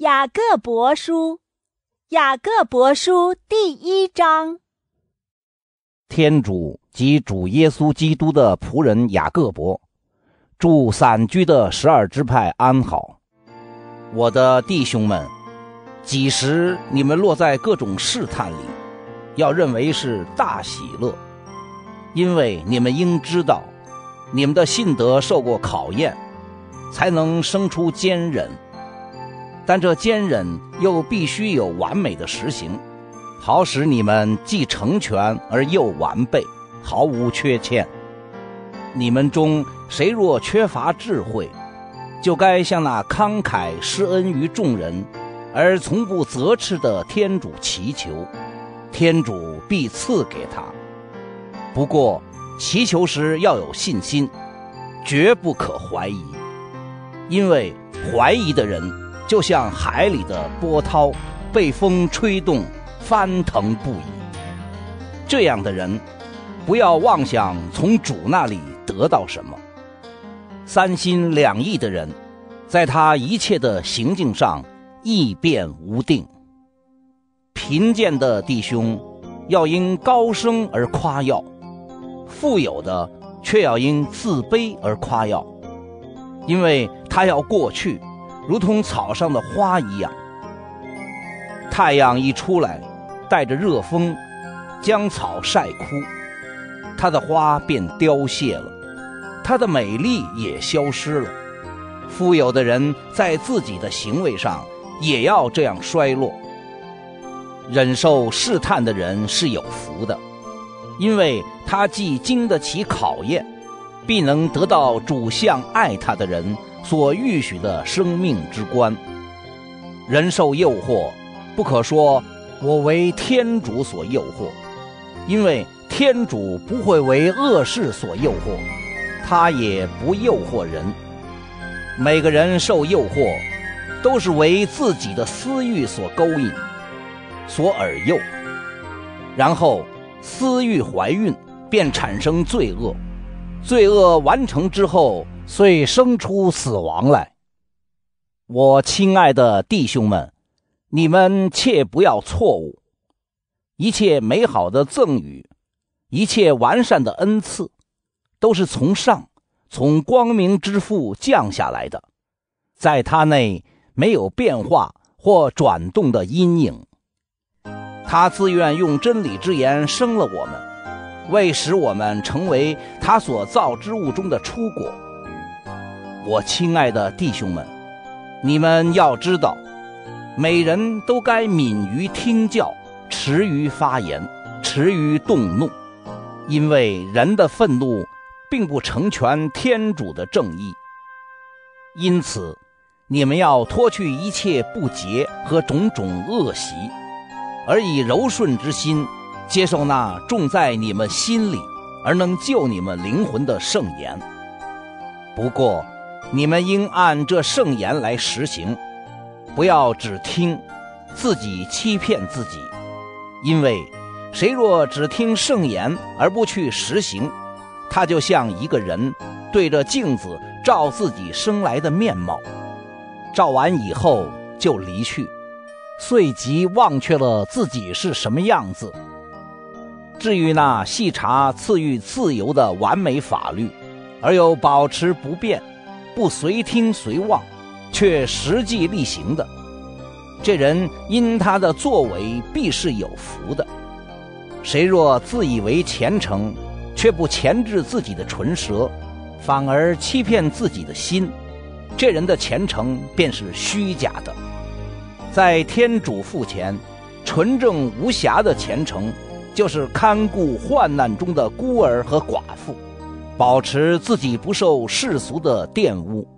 雅各伯书，雅各伯书第一章。天主及主耶稣基督的仆人雅各伯，祝散居的十二支派安好。我的弟兄们，几时你们落在各种试探里，要认为是大喜乐，因为你们应知道，你们的信德受过考验，才能生出坚忍。但这坚忍又必须有完美的实行，好使你们既成全而又完备，毫无缺欠。你们中谁若缺乏智慧，就该向那慷慨施恩于众人，而从不责斥的天主祈求，天主必赐给他。不过祈求时要有信心，绝不可怀疑，因为怀疑的人。就像海里的波涛，被风吹动，翻腾不已。这样的人，不要妄想从主那里得到什么。三心两意的人，在他一切的行径上易变无定。贫贱的弟兄，要因高升而夸耀；富有的，却要因自卑而夸耀，因为他要过去。如同草上的花一样，太阳一出来，带着热风，将草晒枯，它的花便凋谢了，它的美丽也消失了。富有的人在自己的行为上也要这样衰落。忍受试探的人是有福的，因为他既经得起考验，必能得到主向爱他的人。所预许的生命之官，人受诱惑，不可说我为天主所诱惑，因为天主不会为恶事所诱惑，他也不诱惑人。每个人受诱惑，都是为自己的私欲所勾引，所耳诱，然后私欲怀孕，便产生罪恶，罪恶完成之后。遂生出死亡来。我亲爱的弟兄们，你们切不要错误。一切美好的赠与，一切完善的恩赐，都是从上，从光明之父降下来的，在他内没有变化或转动的阴影。他自愿用真理之言生了我们，为使我们成为他所造之物中的出果。我亲爱的弟兄们，你们要知道，每人都该敏于听教，迟于发言，迟于动怒，因为人的愤怒并不成全天主的正义。因此，你们要脱去一切不洁和种种恶习，而以柔顺之心接受那种在你们心里而能救你们灵魂的圣言。不过，你们应按这圣言来实行，不要只听，自己欺骗自己。因为谁若只听圣言而不去实行，他就像一个人对着镜子照自己生来的面貌，照完以后就离去，遂即忘却了自己是什么样子。至于那细查赐予自由的完美法律，而又保持不变。不随听随望，却实际力行的，这人因他的作为必是有福的。谁若自以为虔诚，却不钳制自己的唇舌，反而欺骗自己的心，这人的虔诚便是虚假的。在天主父前，纯正无瑕的虔诚，就是看顾患难中的孤儿和寡妇。保持自己不受世俗的玷污。